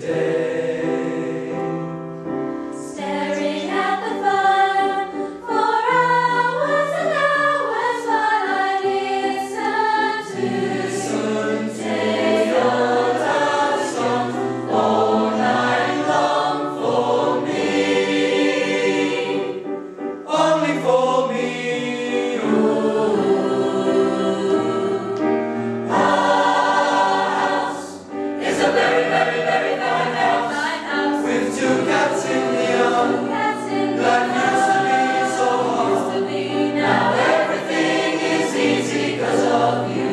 today. love you.